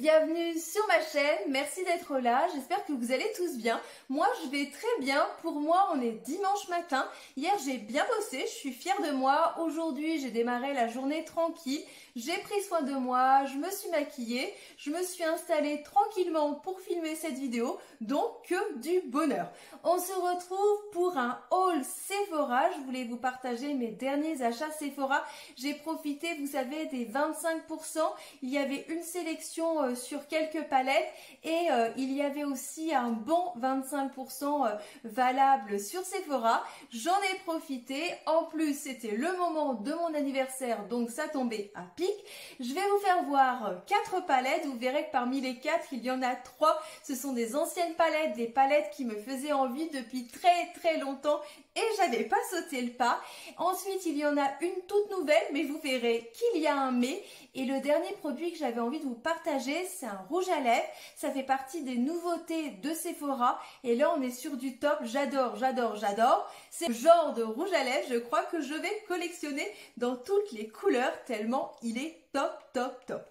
bienvenue sur ma chaîne, merci d'être là, j'espère que vous allez tous bien. Moi je vais très bien, pour moi on est dimanche matin, hier j'ai bien bossé, je suis fière de moi, aujourd'hui j'ai démarré la journée tranquille, j'ai pris soin de moi, je me suis maquillée, je me suis installée tranquillement pour filmer cette vidéo, donc que du bonheur. On se retrouve pour un haul Sephora, je voulais vous partager mes derniers achats Sephora, j'ai profité vous savez des 25%, il y avait une sélection euh, sur quelques palettes et euh, il y avait aussi un bon 25% euh, valable sur Sephora. J'en ai profité. En plus, c'était le moment de mon anniversaire, donc ça tombait à pic. Je vais vous faire voir quatre palettes. Vous verrez que parmi les quatre, il y en a trois. Ce sont des anciennes palettes, des palettes qui me faisaient envie depuis très très longtemps et j'avais pas sauté le pas. Ensuite, il y en a une toute nouvelle, mais vous verrez qu'il y a un mais. Et le dernier produit que j'avais envie de vous partager, c'est un rouge à lèvres. Ça fait partie des nouveautés de Sephora. Et là, on est sur du top. J'adore, j'adore, j'adore. C'est le genre de rouge à lèvres, je crois que je vais collectionner dans toutes les couleurs tellement il est top, top, top.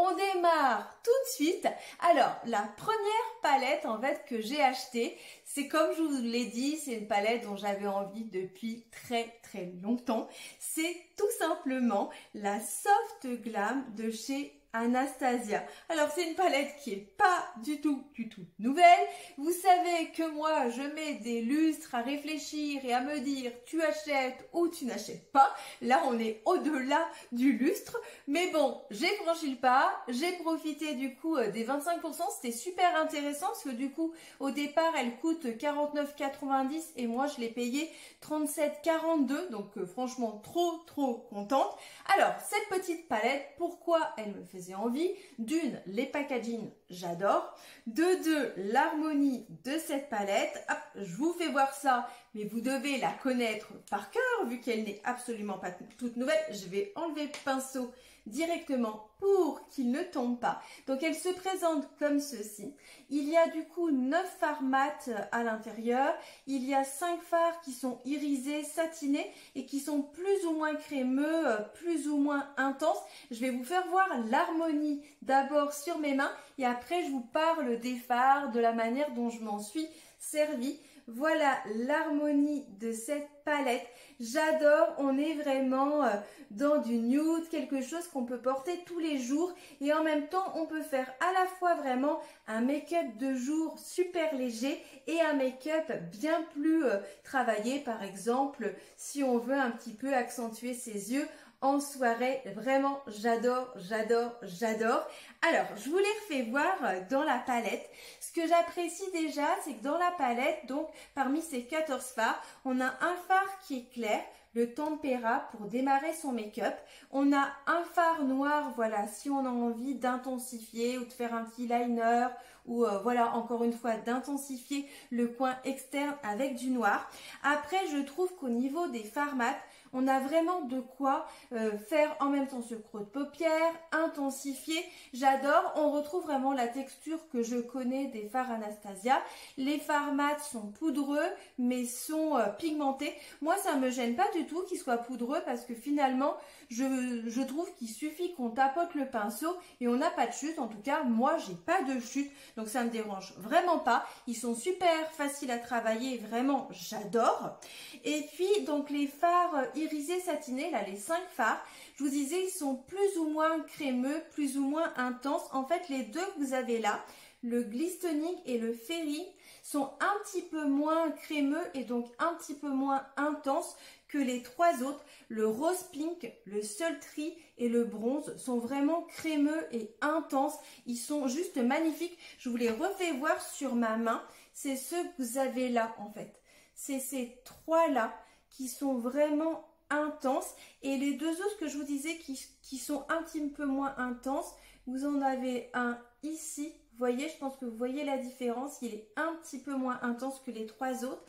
On démarre tout de suite. Alors, la première palette en fait que j'ai achetée, c'est comme je vous l'ai dit, c'est une palette dont j'avais envie depuis très très longtemps. C'est tout simplement la Soft Glam de chez Anastasia. Alors c'est une palette qui est pas du tout, du tout nouvelle. Vous savez que moi je mets des lustres à réfléchir et à me dire tu achètes ou tu n'achètes pas. Là on est au-delà du lustre. Mais bon, j'ai franchi le pas. J'ai profité du coup euh, des 25%. C'était super intéressant parce que du coup au départ elle coûte 49,90 et moi je l'ai payé 37,42. Donc euh, franchement trop trop contente. Alors cette petite palette, pourquoi elle me fait envie. D'une, les packaging, j'adore. De deux, l'harmonie de cette palette. je vous fais voir ça, mais vous devez la connaître par cœur vu qu'elle n'est absolument pas toute nouvelle. Je vais enlever le pinceau directement pour qu'il ne tombe pas. Donc elle se présente comme ceci. Il y a du coup 9 fards mat à l'intérieur. Il y a 5 fards qui sont irisés, satinés et qui sont plus ou moins crémeux, plus ou moins intenses. Je vais vous faire voir l'harmonie d'abord sur mes mains et après je vous parle des fards, de la manière dont je m'en suis servi. Voilà l'harmonie de cette palette. J'adore, on est vraiment euh, dans du nude, quelque chose qu'on peut porter tous les jours et en même temps on peut faire à la fois vraiment un make-up de jour super léger et un make-up bien plus euh, travaillé par exemple si on veut un petit peu accentuer ses yeux en soirée. Vraiment, j'adore, j'adore, j'adore. Alors, je vous les refais voir euh, dans la palette. Ce que j'apprécie déjà, c'est que dans la palette, donc parmi ces 14 fards, on a un phare qui est clair, le Tempera pour démarrer son make-up. On a un phare noir, voilà, si on a envie d'intensifier ou de faire un petit liner ou euh, voilà, encore une fois, d'intensifier le coin externe avec du noir. Après, je trouve qu'au niveau des mat, on a vraiment de quoi euh, faire en même temps ce creux de paupière, intensifier. J'adore, on retrouve vraiment la texture que je connais des fards Anastasia. Les fards mat sont poudreux mais sont euh, pigmentés. Moi ça me gêne pas du tout qu'ils soient poudreux parce que finalement je, trouve qu'il suffit qu'on tapote le pinceau et on n'a pas de chute. En tout cas moi j'ai pas de chute donc ça me dérange vraiment pas. Ils sont super faciles à travailler, vraiment j'adore. Et puis donc les fards irisés satinés, là les 5 fards, je vous disais ils sont plus ou moins crémeux, plus ou moins intenses. En fait les deux que vous avez là, le Glistening et le Fairy sont un petit peu moins crémeux et donc un petit peu moins intenses que les trois autres. Le rose pink, le sultry et le bronze sont vraiment crémeux et intenses. Ils sont juste magnifiques. Je vous les refais voir sur ma main. C'est ceux que vous avez là en fait. C'est ces trois-là qui sont vraiment intenses. Et les deux autres que je vous disais qui, qui sont un petit peu moins intenses, vous en avez un ici. Vous voyez, je pense que vous voyez la différence. Il est un petit peu moins intense que les trois autres.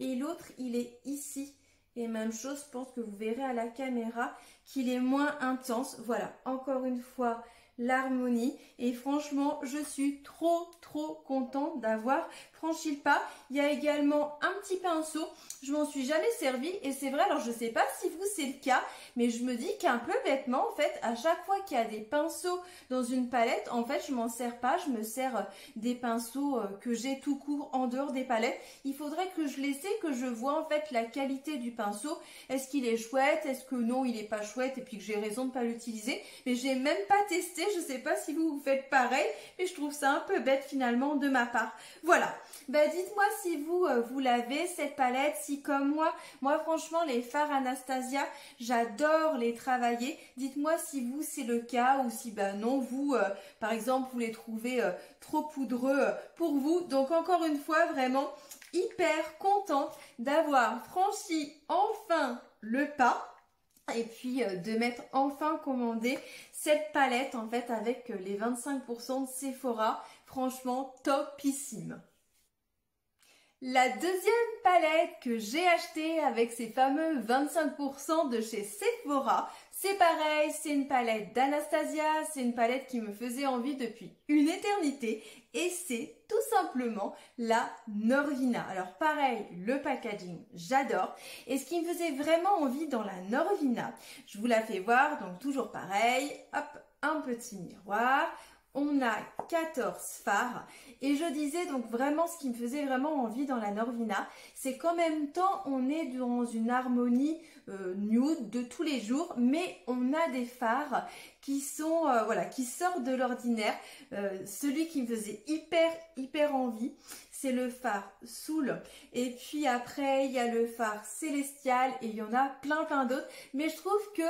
Et l'autre, il est ici. Et même chose, je pense que vous verrez à la caméra qu'il est moins intense. Voilà, encore une fois, l'harmonie. Et franchement, je suis trop, trop contente d'avoir franchi le pas. Il y a également un petit pinceau. Je m'en suis jamais servi. Et c'est vrai, alors je sais pas si vous vous c'est le cas, mais je me dis qu'un peu bêtement, en fait, à chaque fois qu'il y a des pinceaux dans une palette, en fait, je m'en sers pas, je me sers euh, des pinceaux euh, que j'ai tout court en dehors des palettes. Il faudrait que je l'essaie, que je vois en fait la qualité du pinceau. Est-ce qu'il est chouette? Est-ce que non, il est pas chouette? Et puis que j'ai raison de pas l'utiliser Mais j'ai même pas testé, je sais pas si vous vous faites pareil, mais je trouve ça un peu bête finalement de ma part. Voilà. Ben, dites-moi si vous, euh, vous l'avez, cette palette, si comme moi, moi franchement, les fards Anastasia, j'adore les travailler. Dites-moi si vous, c'est le cas ou si ben non, vous, euh, par exemple, vous les trouvez euh, trop poudreux pour vous. Donc encore une fois, vraiment hyper contente d'avoir franchi enfin le pas et puis de m'être enfin commandé cette palette en fait avec les 25% de Sephora. Franchement, topissime. La deuxième palette que j'ai achetée avec ces fameux 25% de chez Sephora, c'est pareil, c'est une palette d'Anastasia, c'est une palette qui me faisait envie depuis une éternité et c'est tout simplement la Norvina. Alors pareil, le packaging, j'adore. Et ce qui me faisait vraiment envie dans la Norvina, je vous la fais voir, donc toujours pareil, hop, un petit miroir, on a 14 phares et je disais donc vraiment ce qui me faisait vraiment envie dans la Norvina, c'est qu'en même temps on est dans une harmonie euh, nude de tous les jours, mais on a des phares qui sont euh, voilà qui sortent de l'ordinaire. Euh, celui qui me faisait hyper hyper envie, c'est le phare Soul. Et puis après, il y a le phare Célestial et il y en a plein plein d'autres. Mais je trouve que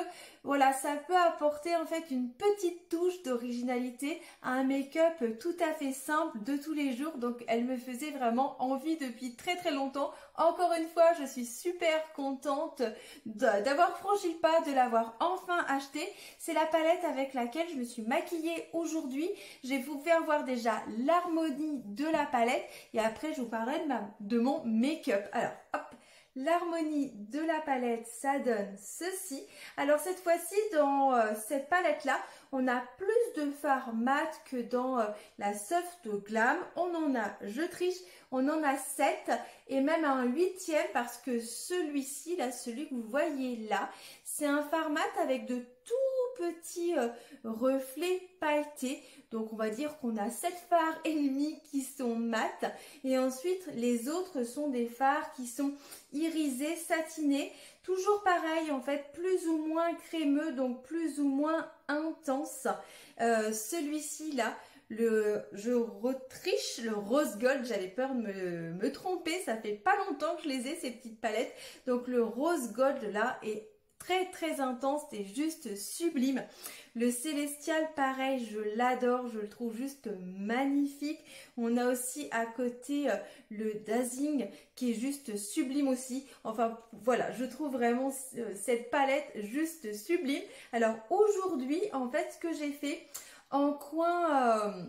voilà, ça peut apporter en fait une petite touche d'originalité à un make-up tout à fait simple de tous les jours. Donc elle me faisait vraiment envie depuis très très longtemps. Encore une fois, je suis super contente d'avoir franchi le pas, de l'avoir enfin acheté. C'est la palette avec laquelle je me suis maquillée aujourd'hui. Je vais vous faire voir déjà l'harmonie de la palette et après je vous parlerai de, mon make-up. Alors, hop, l'harmonie de la palette, ça donne ceci. Alors cette fois-ci, dans euh, cette palette-là, on a plus de fard mat que dans euh, la Soft Glam. On en a, je triche, on en a 7 et même un huitième parce que celui-ci, là, celui que vous voyez là, c'est un fard mat avec de tout petits euh, reflets pailletés. Donc on va dire qu'on a 7 phares ennemis qui sont mat et ensuite les autres sont des phares qui sont irisés, satinés. Toujours pareil en fait, plus ou moins crémeux, donc plus ou moins intense. Euh, celui-ci là, le, je retriche le rose gold, j'avais peur de me, me, tromper, ça fait pas longtemps que je les ai ces petites palettes. Donc le rose gold là est très très intense et juste sublime. Le célestial pareil, je l'adore, je le trouve juste magnifique. On a aussi à côté euh, le Dazing qui est juste sublime aussi. Enfin voilà, je trouve vraiment euh, cette palette juste sublime. Alors aujourd'hui en fait ce que j'ai fait en coin euh,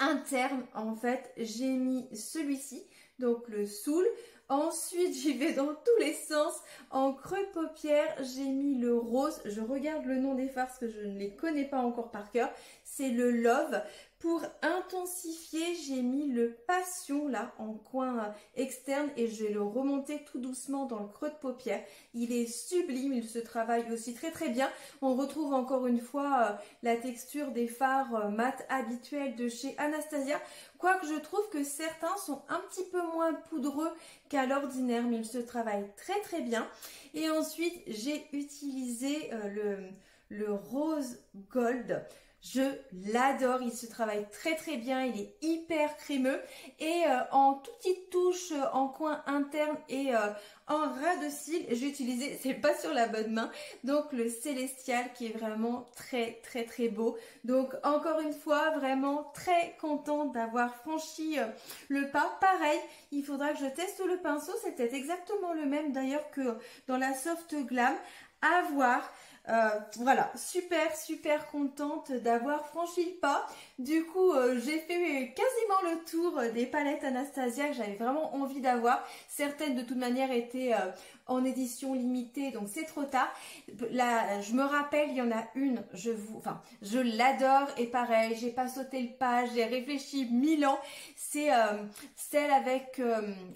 interne en fait j'ai mis celui-ci donc le Soul Ensuite, j'y vais dans tous les sens. En creux de paupière, j'ai mis le rose. Je regarde le nom des farces que je ne les connais pas encore par cœur. C'est le Love. Pour intensifier, j'ai mis le Passion là en coin externe et je vais le remonter tout doucement dans le creux de paupière. Il est sublime, il se travaille aussi très très bien. On retrouve encore une fois euh, la texture des fards euh, mat habituels de chez Anastasia. Quoique je trouve que certains sont un petit peu moins poudreux qu'à l'ordinaire, mais ils se travaillent très très bien. Et ensuite, j'ai utilisé euh, le, le rose gold. Je l'adore, il se travaille très très bien, il est hyper crémeux et euh, en tout petites touches euh, en coin interne et euh, en ras de cils, j'ai utilisé, c'est pas sur la bonne main, donc le Célestial qui est vraiment très très très beau. Donc encore une fois, vraiment très contente d'avoir franchi le pas. Pareil, il faudra que je teste le pinceau, c'était exactement le même d'ailleurs que dans la Soft Glam. À voir. Euh, voilà, super, super contente d'avoir franchi le pas. Du coup, euh, j'ai fait quasiment le tour des palettes Anastasia que j'avais vraiment envie d'avoir. Certaines, de toute manière, étaient euh, en édition limitée, donc c'est trop tard. Là, je me rappelle, il y en a une, je vous, enfin, je l'adore et pareil, j'ai pas sauté le pas, j'ai réfléchi mille ans. C'est celle avec,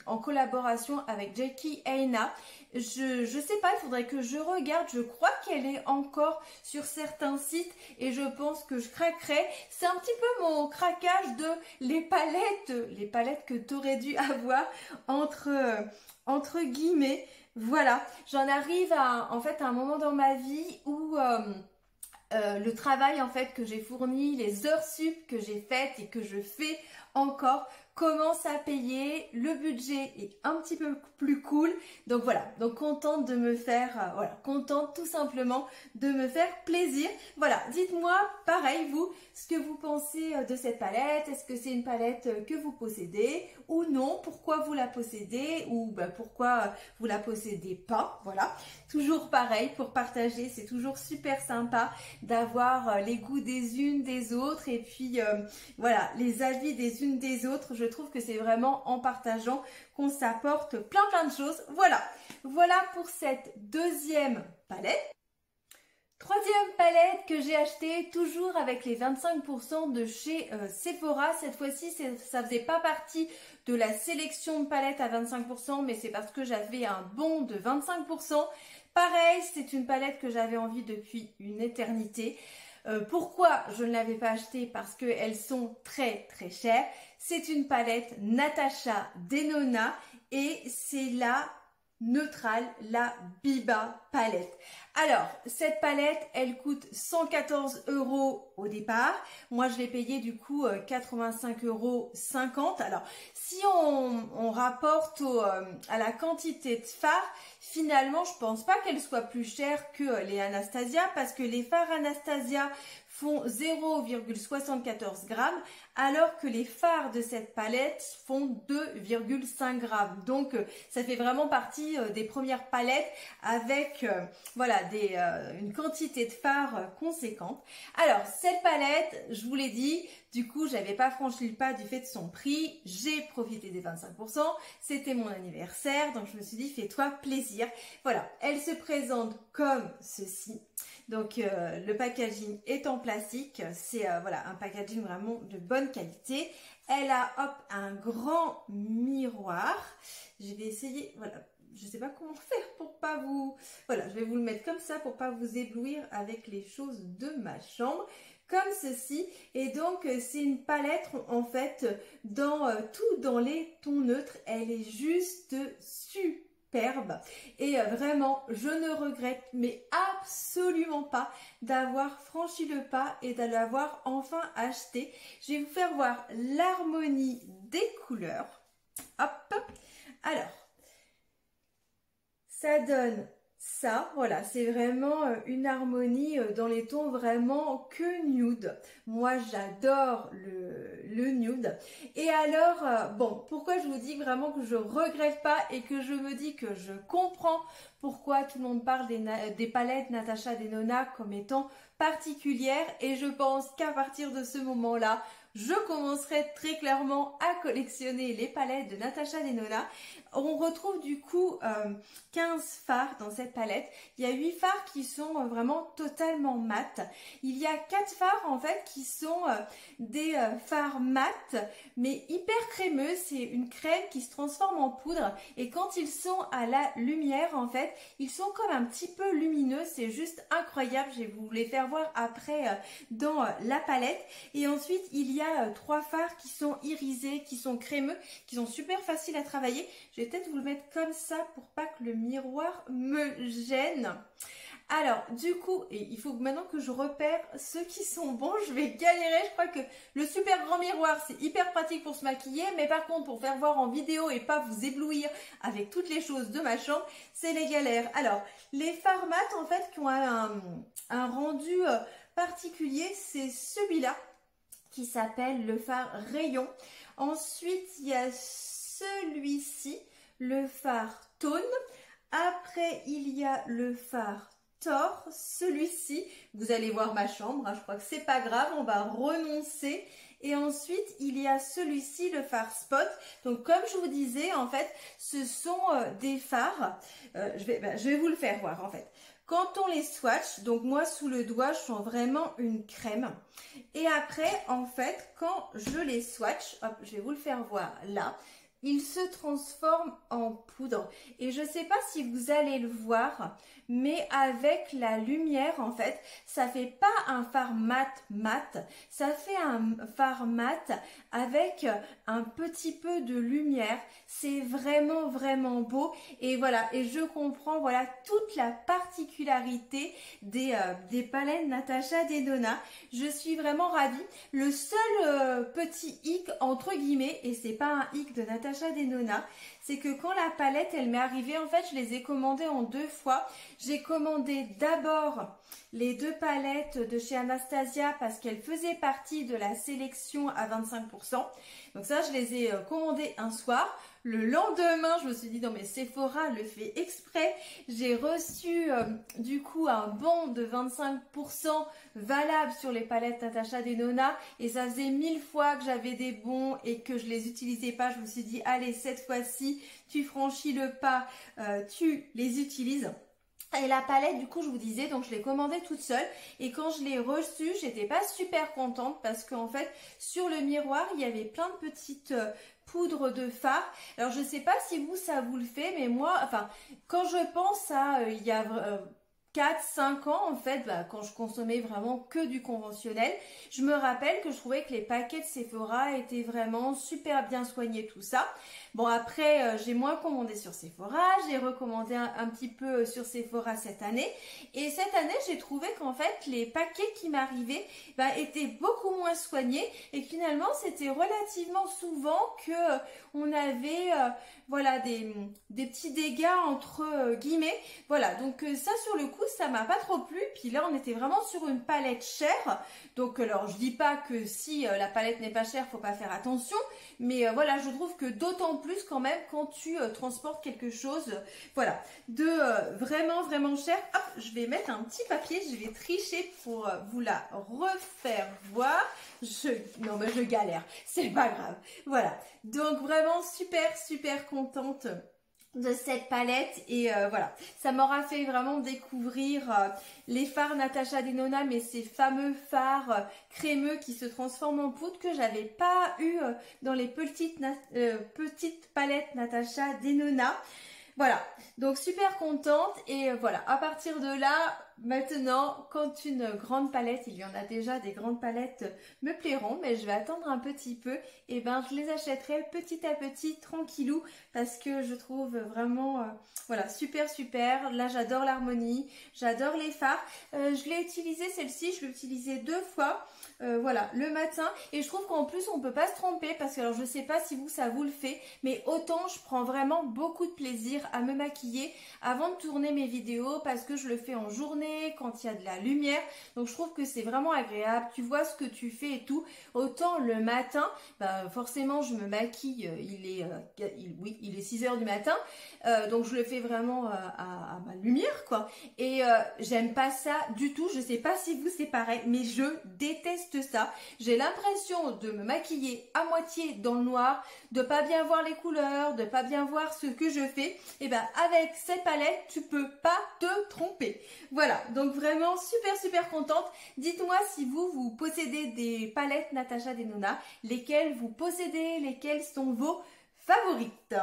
en collaboration avec Jackie Aina. Je, je sais pas, il faudrait que je regarde. Je crois qu'elle est encore sur certains sites et je pense que je craquerai. C'est un petit peu mon craquage de les palettes, les palettes que tu aurais dû avoir entre, euh, entre guillemets. Voilà, j'en arrive à en fait un moment dans ma vie où euh, euh, le travail en fait que j'ai fourni, les heures sup que j'ai faites et que je fais encore commence à payer, le budget est un petit peu plus cool. Donc voilà, donc contente de me faire, euh, voilà, contente tout simplement de me faire plaisir. Voilà, dites-moi pareil vous, ce que vous pensez euh, de cette palette. Est-ce que c'est une palette euh, que vous possédez ou non Pourquoi vous la possédez ou bah, pourquoi vous la possédez pas Voilà, toujours pareil pour partager, c'est toujours super sympa d'avoir les goûts des unes des autres et puis voilà, les avis des unes des autres. Je trouve que c'est vraiment en partageant qu'on s'apporte plein plein de choses. Voilà, voilà pour cette deuxième palette. Troisième palette que j'ai acheté toujours avec les 25% de chez euh, Sephora. Cette fois-ci, ça faisait pas partie de la sélection de palettes à 25%, mais c'est parce que j'avais un bon de 25%. Pareil, c'est une palette que j'avais envie depuis une éternité. Euh, pourquoi je ne l'avais pas acheté Parce qu'elles sont très très chères. C'est une palette Natasha Denona et c'est la neutrale, la Biba palette. Alors, cette palette, elle coûte 114 euros au départ. Moi, je l'ai payée du coup 85,50 euh, euros. Alors, si on, rapporte euh, à la quantité de fards, finalement, je pense pas qu'elle soit plus chère que les Anastasia parce que les fards Anastasia font 0,74 grammes alors que les fards de cette palette font 2,5 grammes. Donc euh, ça fait vraiment partie euh, des premières palettes avec euh, voilà une quantité de fards conséquente. Alors cette palette, je vous l'ai dit, du coup j'avais pas franchi le pas du fait de son prix, j'ai profité des 25%, c'était mon anniversaire donc je me suis dit fais-toi plaisir. Voilà, elle se présente comme ceci. Donc le packaging est en plastique, c'est voilà un packaging vraiment de bonne qualité. Elle a hop un grand miroir. Je vais essayer, voilà, je sais pas comment faire pour pas vous, voilà, je vais vous le mettre comme ça pour pas vous éblouir avec les choses de ma chambre comme ceci et donc euh, c'est une palette en fait dans tout dans les tons neutres elle est juste super Et euh, vraiment, je ne regrette mais absolument pas d'avoir franchi le pas et de l'avoir enfin acheté. Je vais vous faire voir l'harmonie des couleurs. Hop Alors, ça donne ça, voilà, c'est vraiment euh, une harmonie euh, dans les tons vraiment que nude. Moi, j'adore le, nude. Et alors, euh, bon, pourquoi je vous dis vraiment que je regrette pas et que je me dis que je comprends pourquoi tout le monde parle des, des palettes Natasha Denona comme étant particulières et je pense qu'à partir de ce moment-là, je commencerai très clairement à collectionner les palettes de Natasha Denona. On retrouve du coup 15 euh, fards dans cette palette. Il y a 8 fards qui sont euh, vraiment totalement mat. Il y a 4 fards en fait qui sont euh, des fards mat mais hyper crémeux. C'est une crème qui se transforme en poudre et quand ils sont à la lumière en fait, ils sont comme un petit peu lumineux. C'est juste incroyable. Je vais vous les faire voir après dans la palette. Et ensuite, il y a euh, trois fards qui sont irisés, qui sont crémeux, qui sont super faciles à travailler. Je vais peut-être vous le mettre comme ça pour pas que le miroir me gêne. Alors, du coup, il faut maintenant que je repère ceux qui sont bons. Je vais galérer. Je crois que le super grand miroir, c'est hyper pratique pour se maquiller. Mais par contre, pour faire voir en vidéo et pas vous éblouir avec toutes les choses de ma chambre, c'est les galères. Alors, les mat, en fait, qui ont un, un rendu euh, particulier, c'est celui-là qui s'appelle le phare rayon. Ensuite, il y a celui-ci, le phare tone. Après, il y a le phare Thor, celui-ci. Vous allez voir ma chambre, hein, je crois que c'est pas grave, on va renoncer. Et ensuite, il y a celui-ci, le phare Spot. Donc, comme je vous disais, en fait, ce sont euh, des phares. Euh, je, vais, ben, je vais vous le faire voir, en fait. Quand on les swatch, donc moi sous le doigt, je sens vraiment une crème. Et après, en fait, quand je les swatch, hop, je vais vous le faire voir là, il se transforme en poudre. Et je ne sais pas si vous allez le voir, mais avec la lumière, en fait, ça fait pas un fard mat mat, ça fait un fard mat avec un petit peu de lumière. C'est vraiment, vraiment beau. Et voilà, et je comprends, voilà, toute la particularité des, euh, des palettes Natacha Denona. Je suis vraiment ravie. Le seul euh, petit hic, entre guillemets, et c'est pas un hic de Natacha Denona, c'est que quand la palette, elle m'est arrivée, en fait, je les ai commandées en deux fois. J'ai commandé d'abord les deux palettes de chez Anastasia parce qu'elles faisaient partie de la sélection à 25%. Donc ça, je les ai euh, commandées un soir. Le lendemain, je me suis dit non mais Sephora le fait exprès. J'ai reçu euh, du coup un bon de 25% valable sur les palettes Natasha Denona et ça faisait mille fois que j'avais des bons et que je les utilisais pas. Je me suis dit allez cette fois-ci tu franchis le pas, euh, tu les utilises. Et la palette, du coup, je vous disais, donc je l'ai commandée toute seule. Et quand je l'ai reçue, j'étais pas super contente parce qu'en fait, sur le miroir, il y avait plein de petites euh, poudres de fard. Alors, je sais pas si vous, ça vous le fait, mais moi, enfin, quand je pense à, euh, il y a 4-5 ans, en fait, bah, quand je consommais vraiment que du conventionnel, je me rappelle que je trouvais que les paquets de Sephora étaient vraiment super bien soignés, tout ça. Bon, après, euh, j'ai moins commandé sur Sephora, j'ai recommandé un, petit peu euh, sur Sephora cette année. Et cette année, j'ai trouvé qu'en fait, les paquets qui m'arrivaient bah, étaient beaucoup moins soignés et finalement, c'était relativement souvent que euh, on avait voilà des, des, petits dégâts entre guillemets. Voilà, donc ça sur le coup, ça m'a pas trop plu. Puis là, on était vraiment sur une palette chère. Donc alors, je dis pas que si la palette n'est pas chère, faut pas faire attention. Mais voilà, je trouve que d'autant plus quand même quand tu euh, transportes quelque chose, voilà, de euh, vraiment vraiment cher. Hop, je vais mettre un petit papier, je vais tricher pour euh, vous la refaire voir. Je, non mais je galère, c'est pas grave. Voilà, donc vraiment super super contente de cette palette et euh, voilà. Ça m'aura fait vraiment découvrir euh, les fards Natasha Denona mais ces fameux fards euh, crémeux qui se transforment en poudre que j'avais pas eu dans les petites, petites palettes Natasha Denona. Voilà, donc super contente et voilà, à partir de là, maintenant, quand une grande palette, il y en a déjà des grandes palettes, me plairont, mais je vais attendre un petit peu, et ben je les achèterai petit à petit, tranquillou, parce que je trouve vraiment, euh, voilà, super super. Là, j'adore l'harmonie, j'adore les fards. Euh, je l'ai utilisé celle-ci, je l'ai utilisée deux fois. Euh, voilà, le matin. Et je trouve qu'en plus, on peut pas se tromper parce que alors je sais pas si vous, ça vous le fait, mais autant je prends vraiment beaucoup de plaisir à me maquiller avant de tourner mes vidéos parce que je le fais en journée, quand il y a de la lumière. Donc je trouve que c'est vraiment agréable. Tu vois ce que tu fais et tout. Autant le matin, bah, forcément, je me maquille. Il est, euh, oui, il est 6 heures du matin. donc je le fais vraiment à, ma lumière, quoi. Et j'aime pas ça du tout. Je sais pas si vous c'est pareil, mais je déteste ça. J'ai l'impression de me maquiller à moitié dans le noir, de pas bien voir les couleurs, de pas bien voir ce que je fais. Et ben avec cette palette, tu peux pas te tromper. Voilà, donc vraiment super super contente. Dites-moi si vous vous possédez des palettes Natasha Denona, lesquelles vous possédez, lesquelles sont vos favorites.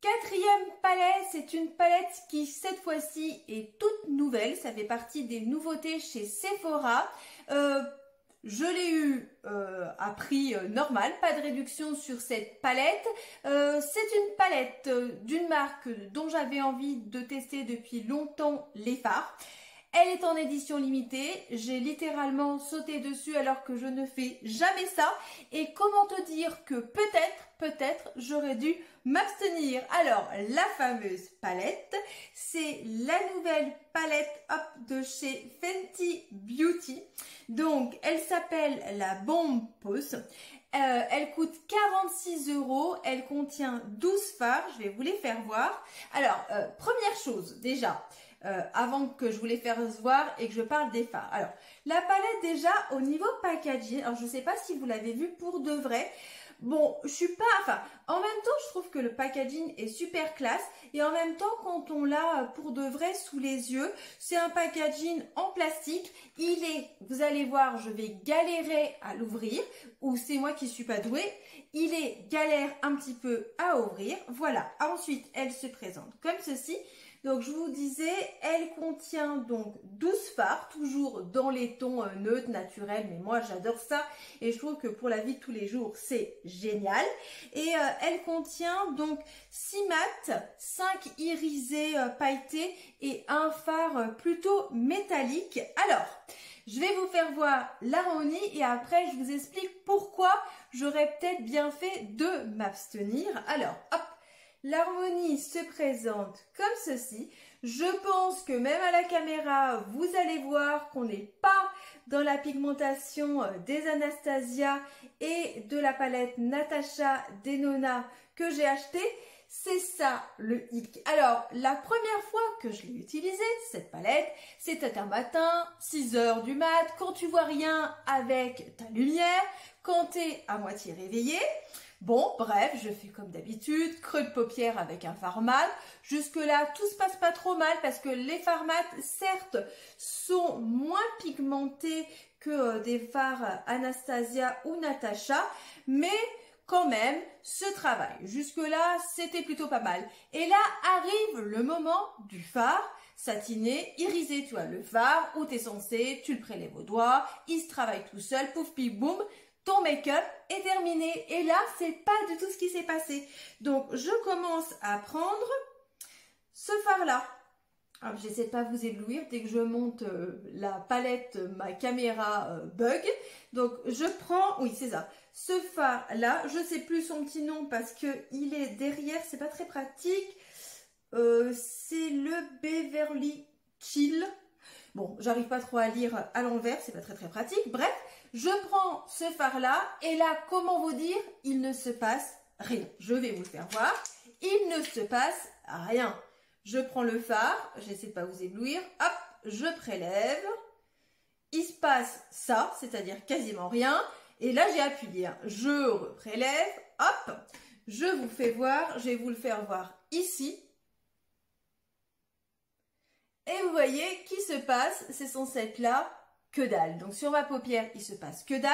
Quatrième palette, c'est une palette qui cette fois-ci est toute nouvelle. Ça fait partie des nouveautés chez Sephora. Euh, je l'ai eu euh, à prix euh, normal, pas de réduction sur cette palette. c'est une palette d'une marque dont j'avais envie de tester depuis longtemps les fards. Elle est en édition limitée. J'ai littéralement sauté dessus alors que je ne fais jamais ça. Et comment te dire que peut-être, peut-être, j'aurais dû m'abstenir. Alors, la fameuse palette, c'est la nouvelle palette de chez Fenty Beauty. Donc, elle s'appelle la Bombe Pose. Euh, elle coûte 46 euros. Elle contient 12 fards. Je vais vous les faire voir. Alors, euh, première chose, déjà, euh, avant que je vous les fasse voir et que je parle des fards. Alors, la palette déjà au niveau packaging, alors je ne sais pas si vous l'avez vu pour de vrai. Bon, je suis pas, enfin, en même temps, je trouve que le packaging est super classe et en même temps, quand on l'a pour de vrai sous les yeux, c'est un packaging en plastique. Il est, vous allez voir, je vais galérer à l'ouvrir ou c'est moi qui suis pas douée. Il est galère un petit peu à ouvrir. Voilà. Ensuite, elle se présente comme ceci. Donc je vous disais, elle contient donc 12 fards, toujours dans les tons euh, neutres, naturels, mais moi j'adore ça et je trouve que pour la vie de tous les jours c'est génial. Et euh, elle contient donc 6 mat, 5 irisés euh, pailletés et un phare plutôt métallique. Alors, je vais vous faire voir l'harmonie et après je vous explique pourquoi j'aurais peut-être bien fait de m'abstenir. Alors, hop, l'harmonie se présente comme ceci. Je pense que même à la caméra, vous allez voir qu'on n'est pas dans la pigmentation euh, des Anastasia et de la palette Natasha Denona que j'ai acheté. C'est ça le hic. Alors, la première fois que je l'ai utilisée, cette palette, c'était un matin, 6 heures du mat, quand tu vois rien avec ta lumière, quand tu es à moitié réveillé. Bon, bref, je fais comme d'habitude, creux de paupières avec un mat. Jusque-là, tout se passe pas trop mal parce que les mat, certes, sont moins pigmentés que euh, des fards Anastasia ou Natasha, mais quand même ce travail. Jusque-là, c'était plutôt pas mal. Et là arrive le moment du phare satiné, irisé, tu vois, le phare où tu es censé, tu le prélèves au doigt, il se travaille tout seul, pouf, pif, boum, ton make-up est terminé. Et là, c'est pas du tout ce qui s'est passé. Donc, je commence à prendre ce fard-là. Alors, j'essaie de pas vous éblouir. Dès que je monte euh, la palette, ma caméra euh, bug. Donc, je prends, oui, c'est ça, ce fard-là. Je sais plus son petit nom parce que il est derrière. C'est pas très pratique. Euh, c'est le Beverly Chill. Bon, j'arrive pas trop à lire à l'envers, c'est pas très très pratique. Bref, je prends ce phare-là et là, comment vous dire, il ne se passe rien. Je vais vous le faire voir. Il ne se passe rien. Je prends le phare, j'essaie de pas vous éblouir, hop, je prélève. Il se passe ça, c'est-à-dire quasiment rien. Et là, j'ai appuyé. Je prélève, hop, je vous fais voir, je vais vous le faire voir ici. Et vous voyez qui se passe, c'est censé être là, que dalle. Donc sur ma paupière, il se passe que dalle.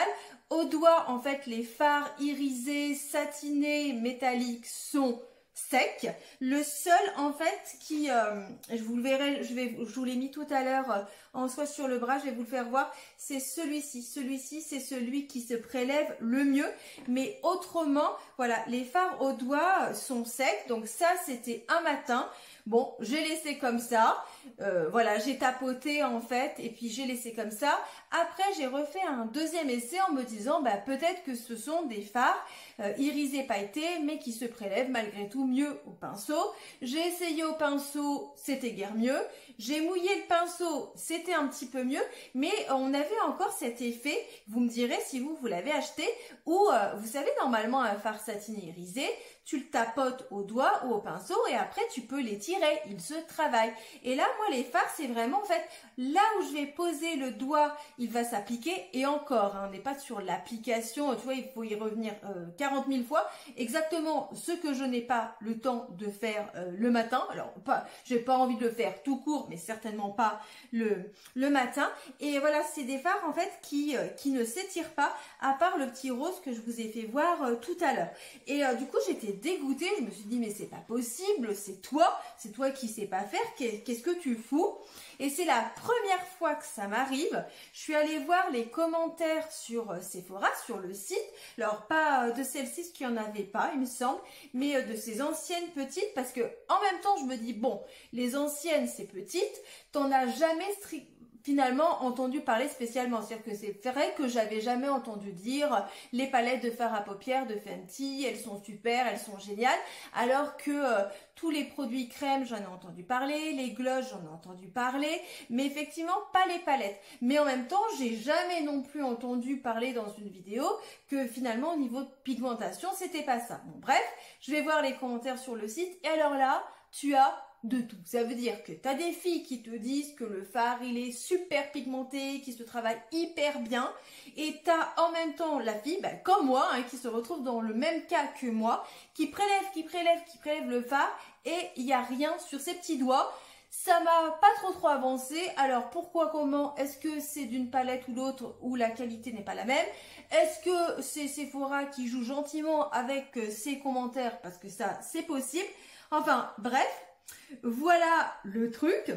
Au doigt, en fait, les fards irisés, satinés, métalliques sont secs. Le seul, en fait, qui, euh, je vous le verrai, je, vous l'ai mis tout à l'heure euh, en soit sur le bras, je vais vous le faire voir, c'est celui-ci. Celui-ci, c'est celui qui se prélève le mieux. Mais autrement, voilà, les fards au doigt sont secs. Donc ça, c'était un matin. Bon, j'ai laissé comme ça. Euh, voilà, j'ai tapoté en fait et puis j'ai laissé comme ça. Après, j'ai refait un deuxième essai en me disant bah peut-être que ce sont des fards euh, irisés pailletés mais qui se prélèvent malgré tout mieux au pinceau. J'ai essayé au pinceau, c'était guère mieux. J'ai mouillé le pinceau, c'était un petit peu mieux, mais on avait encore cet effet, vous me direz si vous, vous l'avez acheté, où euh, vous savez normalement un fard satiné irisé, tu le tapotes au doigt ou au pinceau et après tu peux les tirer, ils se travaillent. Et là, moi, les fards, c'est vraiment en fait là où je vais poser le doigt, il va s'appliquer et encore, hein, on n'est pas sur l'application, tu vois, il faut y revenir 40 euh, 000 fois. Exactement ce que je n'ai pas le temps de faire euh, le matin. Alors, pas, j'ai pas envie de le faire tout court, mais certainement pas le, le matin. Et voilà, c'est des fards en fait qui, euh, qui ne s'étirent pas, à part le petit rose que je vous ai fait voir tout à l'heure. Et du coup, j'étais dégoûtée. Je me suis dit, mais c'est pas possible, c'est toi, c'est toi qui sais pas faire, qu'est-ce que tu fous? Et c'est la première fois que ça m'arrive. Je suis allée voir les commentaires sur euh, Sephora, sur le site. Alors, pas euh, de celle-ci, qui en avait pas, il me semble, mais euh, de ces anciennes petites, parce que en même temps, je me dis, bon, les anciennes, c'est petites, t'en as jamais strictement finalement entendu parler spécialement. C'est-à-dire que c'est vrai que j'avais jamais entendu dire les palettes de fard à paupières de Fenty, elles sont super, elles sont géniales, alors que euh, tous les produits crème, j'en ai entendu parler, les glosses, j'en ai entendu parler, mais effectivement pas les palettes. Mais en même temps, j'ai jamais non plus entendu parler dans une vidéo que finalement au niveau de pigmentation, c'était pas ça. Bon bref, je vais voir les commentaires sur le site et alors là, tu as de tout. Ça veut dire que tu as des filles qui te disent que le fard il est super pigmenté, qui se travaille hyper bien, et tu as en même temps la fille, ben, comme moi, hein, qui se retrouve dans le même cas que moi, qui prélève, qui prélève, qui prélève le fard, et il n'y a rien sur ses petits doigts. Ça m'a pas trop trop avancé. Alors pourquoi, comment Est-ce que c'est d'une palette ou l'autre où la qualité n'est pas la même? Est-ce que c'est Sephora qui joue gentiment avec euh, ses commentaires? Parce que ça, c'est possible. Enfin, bref, voilà le truc.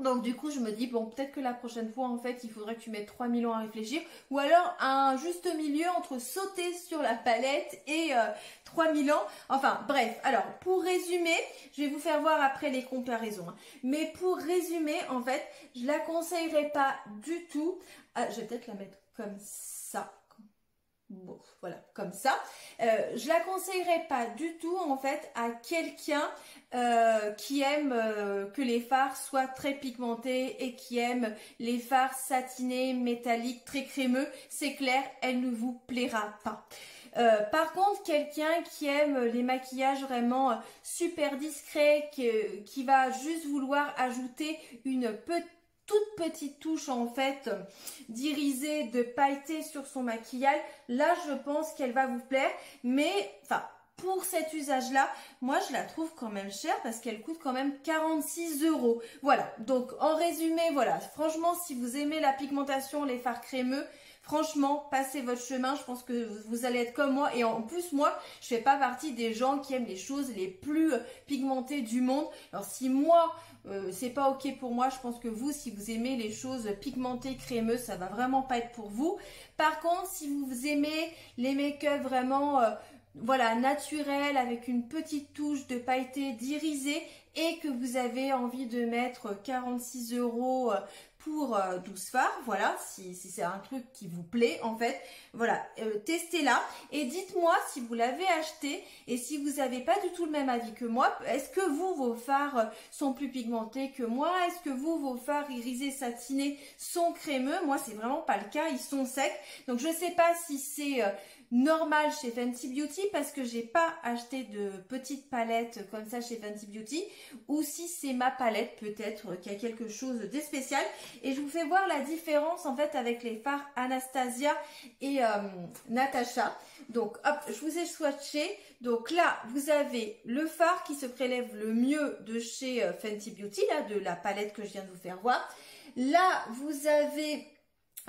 Donc du coup, je me dis, bon, peut-être que la prochaine fois, en fait, il faudrait que tu mettes 3000 ans à réfléchir. Ou alors un juste milieu entre sauter sur la palette et 3000 euh, ans. Enfin, bref. Alors, pour résumer, je vais vous faire voir après les comparaisons. Hein. Mais pour résumer, en fait, je la conseillerais pas du tout. Ah, je vais peut-être la mettre comme ça. Bon, voilà, comme ça. Euh, je la conseillerais pas du tout en fait à quelqu'un euh, qui aime euh, que les fards soient très pigmentés et qui aime les fards satinés, métalliques, très crémeux. C'est clair, elle ne vous plaira pas. par contre, quelqu'un qui aime les maquillages vraiment super discrets, qui, qui va juste vouloir ajouter une petite toute petite touche en fait d'irisé, de pailleté sur son maquillage. Là, je pense qu'elle va vous plaire. Mais, enfin, pour cet usage-là, moi, je la trouve quand même chère parce qu'elle coûte quand même 46 euros. Voilà. Donc, en résumé, voilà. Franchement, si vous aimez la pigmentation, les fards crémeux, Franchement, passez votre chemin, je pense que vous allez être comme moi. Et en plus, moi, je fais pas partie des gens qui aiment les choses les plus pigmentées du monde. Alors si moi, euh, c'est pas ok pour moi. Je pense que vous, si vous aimez les choses pigmentées, crémeuses, ça va vraiment pas être pour vous. Par contre, si vous aimez les make-up vraiment, euh, voilà, naturels avec une petite touche de pailleté d'irisé et que vous avez envie de mettre 46 euros euh, pour 12 phares, voilà, si, c'est un truc qui vous plaît en fait, voilà, euh, testez-la et dites-moi si vous l'avez acheté et si vous n'avez pas du tout le même avis que moi, est-ce que vous, vos fards sont plus pigmentés que moi, est-ce que vous, vos fards irisés satinés sont crémeux, moi c'est vraiment pas le cas, ils sont secs, donc je sais pas si c'est... Normal chez Fenty Beauty parce que j'ai pas acheté de petite palette comme ça chez Fenty Beauty. Ou si c'est ma palette peut-être qu'il y a quelque chose de spécial. Et je vous fais voir la différence en fait avec les fards Anastasia et euh, Natasha. Donc hop je vous ai swatché. Donc là vous avez le phare qui se prélève le mieux de chez euh, Fenty Beauty là de la palette que je viens de vous faire voir. Là vous avez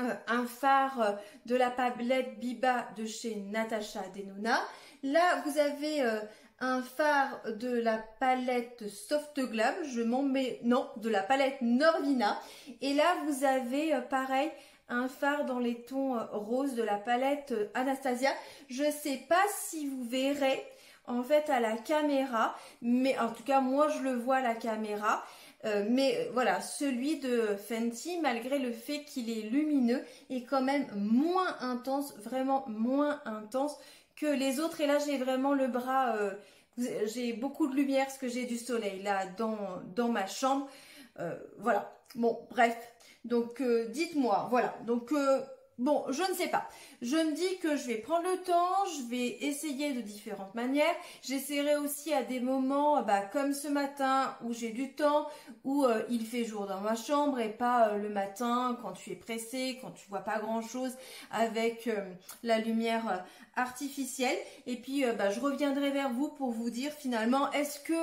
euh, un phare euh, de la palette Biba de chez Natasha Denona. Là, vous avez euh, un phare de la palette Soft Glam, je m'en mets, non, de la palette Norvina. Et là, vous avez pareil, un phare dans les tons roses de la palette Anastasia. Je ne sais pas si vous verrez en fait à la caméra, mais en tout cas moi je le vois à la caméra. Euh, mais euh, voilà, celui de Fenty, malgré le fait qu'il est lumineux, est quand même moins intense, vraiment moins intense que les autres. Et là, j'ai vraiment le bras, euh, j'ai beaucoup de lumière parce que j'ai du soleil là dans, dans ma chambre. voilà, bon, bref. Donc, dites-moi, voilà. Donc, Bon, je ne sais pas. Je me dis que je vais prendre le temps, je vais essayer de différentes manières. J'essaierai aussi à des moments, bah, comme ce matin, où j'ai du temps, où euh, il fait jour dans ma chambre et pas euh, le matin quand tu es pressé, quand tu vois pas grand chose avec euh, la lumière artificielle. Et puis, bah, je reviendrai vers vous pour vous dire finalement, est-ce que,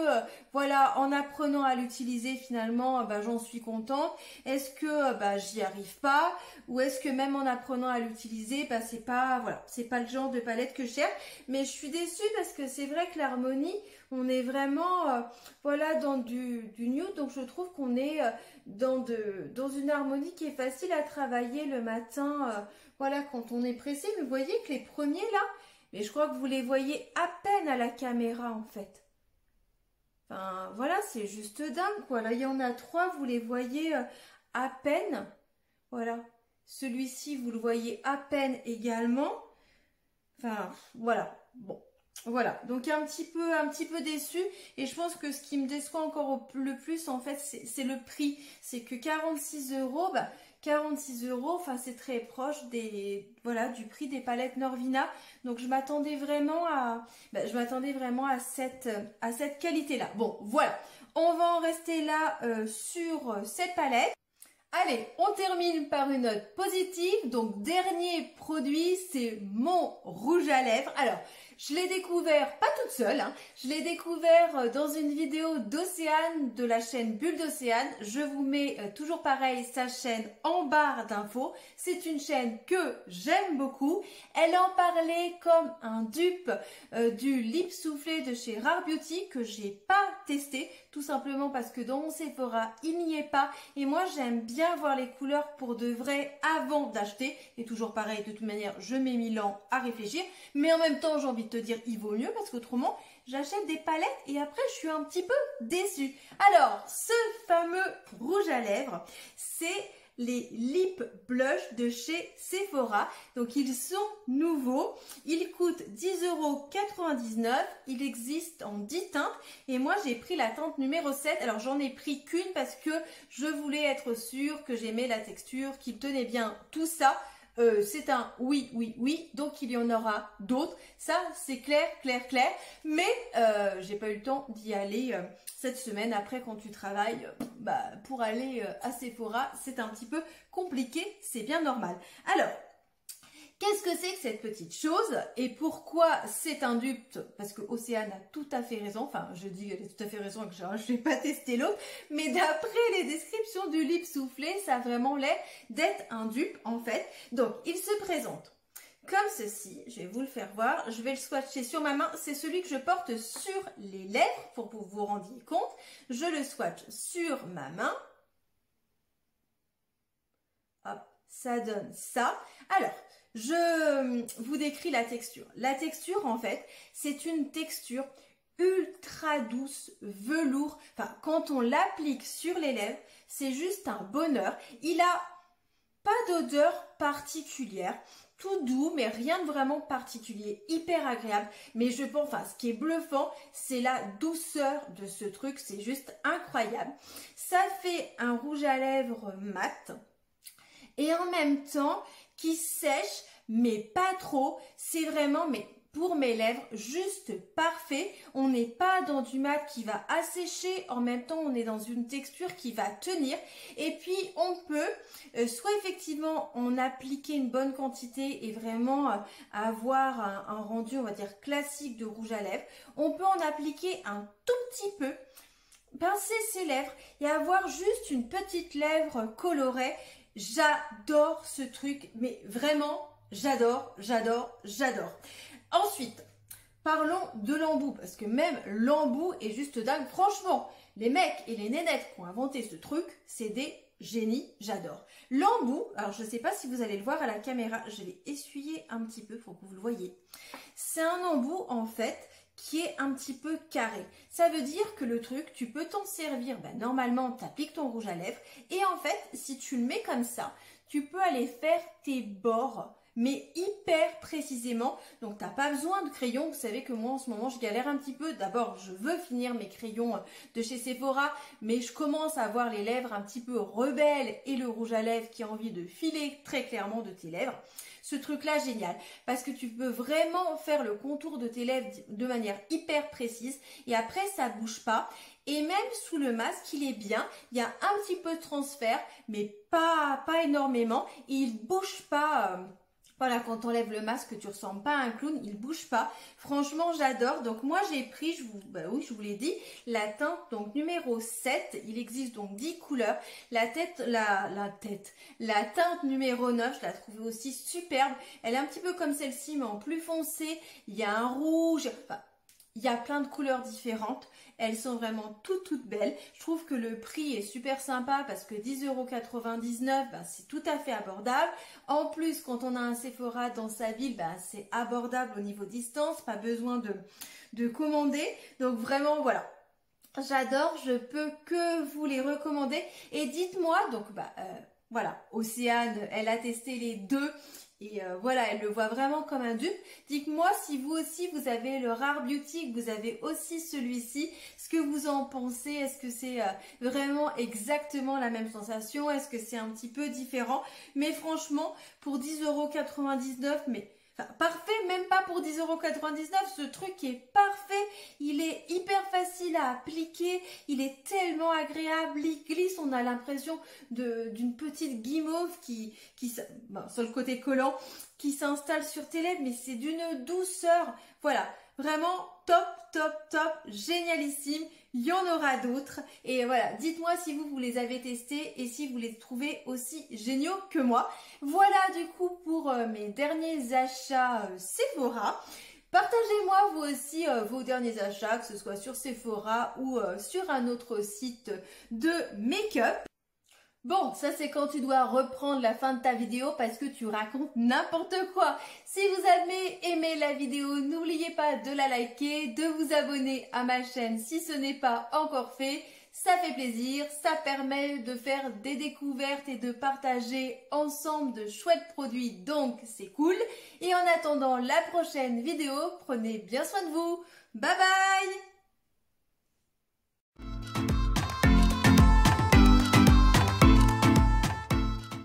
voilà, en apprenant à l'utiliser, finalement, bah, j'en suis contente. Est-ce que, bah, j'y arrive pas? Ou est-ce que même en apprenant à l'utiliser, bah, c'est pas, voilà, c'est pas le genre de palette que je cherche? Mais je suis déçue parce que c'est vrai que l'harmonie, on est vraiment, euh, voilà, dans du, du nude. Donc je trouve qu'on est euh, dans, de, dans une harmonie qui est facile à travailler le matin, euh, voilà, quand on est pressé. Vous voyez que les premiers là, mais je crois que vous les voyez à peine à la caméra en fait. Enfin, voilà, c'est juste dingue, quoi. Là, il y en a trois, vous les voyez à peine. Voilà. Celui-ci, vous le voyez à peine également. Enfin, voilà. Bon, voilà. Donc un petit peu, un petit peu déçu. Et je pense que ce qui me déçoit encore le plus, en fait, c'est le prix. C'est que 46 euros, bah, 46 euros, enfin c'est très proche des voilà du prix des palettes Norvina. Donc je m'attendais vraiment à bah, cette qualité là. Bon voilà. On va en rester là euh, sur cette palette. Allez, on termine par une note positive. Donc, dernier produit, c'est mon rouge à lèvres. Alors, je l'ai découvert, pas toute seule, hein. je l'ai découvert euh, dans une vidéo d'Océane de la chaîne Bulle d'Océane. Je vous mets euh, toujours pareil sa chaîne en barre d'infos. C'est une chaîne que j'aime beaucoup. Elle en parlait comme un dupe euh, du lip soufflé de chez Rare Beauty que j'ai pas testé tout simplement parce que dans mon Sephora il n'y est pas et moi j'aime bien voir les couleurs pour de vrai avant d'acheter et toujours pareil de toute manière je mets mille ans à réfléchir mais en même temps j'ai envie te dire il vaut mieux parce qu'autrement j'achète des palettes et après je suis un petit peu déçue. Alors ce fameux rouge à lèvres c'est les Lip Blush de chez Sephora. Donc ils sont nouveaux. Ils coûtent 10,99€. Il existe en 10 teintes. Et moi j'ai pris la teinte numéro 7. Alors j'en ai pris qu'une parce que je voulais être sûre que j'aimais la texture, qu'il tenait bien tout ça. Euh, c'est un oui, oui, oui, donc il y en aura d'autres. Ça, c'est clair, clair, clair. Mais euh, j'ai pas eu le temps d'y aller euh, cette semaine. Après, quand tu travailles, bah, pour aller à Sephora, c'est un petit peu compliqué. C'est bien normal. Alors, Qu'est-ce que c'est que cette petite chose et pourquoi c'est un dupe Parce que Océane a tout à fait raison, enfin je dis qu'elle a tout à fait raison que je ne vais pas tester l'autre, mais d'après les descriptions du lip soufflé, ça a vraiment l'air d'être un dupe en fait. Donc il se présente comme ceci, je vais vous le faire voir, je vais le swatcher sur ma main, c'est celui que je porte sur les lèvres pour que vous vous rendiez compte. Je le swatch sur ma main. Hop, ça donne ça. Alors, je euh, vous décris la texture. La texture, en fait, c'est une texture ultra douce, velours. Enfin, quand on l'applique sur les lèvres, c'est juste un bonheur. Il a pas d'odeur particulière, tout doux, mais rien de vraiment particulier, hyper agréable. Mais je pense, enfin, ce qui est bluffant, c'est la douceur de ce truc, c'est juste incroyable. Ça fait un rouge à lèvres mat. Et en même temps, qui sèche, mais pas trop. C'est vraiment, mais pour mes lèvres, juste parfait. On n'est pas dans du mat qui va assécher, en même temps on est dans une texture qui va tenir. Et puis on peut euh, soit effectivement en appliquer une bonne quantité et vraiment euh, avoir un, un, rendu, on va dire, classique de rouge à lèvres. On peut en appliquer un tout petit peu pincer ses lèvres et avoir juste une petite lèvre colorée J'adore ce truc, mais vraiment, j'adore, j'adore, j'adore. Ensuite, parlons de l'embout, parce que même l'embout est juste dingue. Franchement, les mecs et les nénettes qui ont inventé ce truc, c'est des génies, j'adore. L'embout, alors je ne sais pas si vous allez le voir à la caméra, je vais essuyer un petit peu pour que vous le voyez. C'est un embout en fait qui est un petit peu carré. Ça veut dire que le truc, tu peux t'en servir, ben, normalement tu appliques ton rouge à lèvres et en fait si tu le mets comme ça, tu peux aller faire tes bords mais hyper précisément. Donc t'as pas besoin de crayon. Vous savez que moi en ce moment je galère un petit peu. D'abord je veux finir mes crayons de chez Sephora, mais je commence à avoir les lèvres un petit peu rebelles et le rouge à lèvres qui a envie de filer très clairement de tes lèvres ce truc-là génial. Parce que tu peux vraiment faire le contour de tes lèvres de manière hyper précise. Et après ça bouge pas. Et même sous le masque il est bien. Il y a un petit peu de transfert mais pas pas énormément. Et il bouge pas euh, voilà, quand on enlève le masque, tu ressembles pas à un clown, il bouge pas. Franchement, j'adore. Donc moi, j'ai pris, je vous, bah oui, je vous l'ai dit, la teinte donc numéro 7. Il existe donc 10 couleurs. La tête, la, la tête, la teinte numéro 9, je la trouvais aussi superbe. Elle est un petit peu comme celle-ci, mais en plus foncé. Il y a un rouge, enfin, il y a plein de couleurs différentes. Elles sont vraiment toutes toutes belles. Je trouve que le prix est super sympa parce que 10,99€, ben, c'est tout à fait abordable. En plus, quand on a un Sephora dans sa ville, ben, c'est abordable au niveau distance. Pas besoin de, de commander. Donc vraiment, voilà. J'adore, je peux que vous les recommander. Et dites-moi, donc bah, euh, voilà, Océane, elle a testé les deux. Et euh, voilà, elle le voit vraiment comme un dupe. Dites-moi si vous aussi, vous avez le Rare Beauty, que vous avez aussi celui-ci. Ce que vous en pensez Est-ce que c'est euh, vraiment exactement la même sensation? Est-ce que c'est un petit peu différent? Mais franchement, pour 10,99€, mais parfait, même pas pour 10,99€. Ce truc est parfait. Il est hyper facile à appliquer. Il est tellement agréable. Il glisse. On a l'impression d'une petite guimauve qui, qui sur le côté collant, qui s'installe sur tes lèvres, mais c'est d'une douceur. Voilà. Vraiment top, top, top, génialissime. Il y en aura d'autres. Et voilà, dites-moi si vous, vous les avez testés et si vous les trouvez aussi géniaux que moi. Voilà du coup pour euh, mes derniers achats euh, Sephora. Partagez-moi vous aussi euh, vos derniers achats, que ce soit sur Sephora ou sur un autre site de make-up. Bon, ça c'est quand tu dois reprendre la fin de ta vidéo parce que tu racontes n'importe quoi. Si vous avez aimé la vidéo, n'oubliez pas de la liker, de vous abonner à ma chaîne si ce n'est pas encore fait. Ça fait plaisir, ça permet de faire des découvertes et de partager ensemble de chouettes produits, donc c'est cool. Et en attendant la prochaine vidéo, prenez bien soin de vous. Bye bye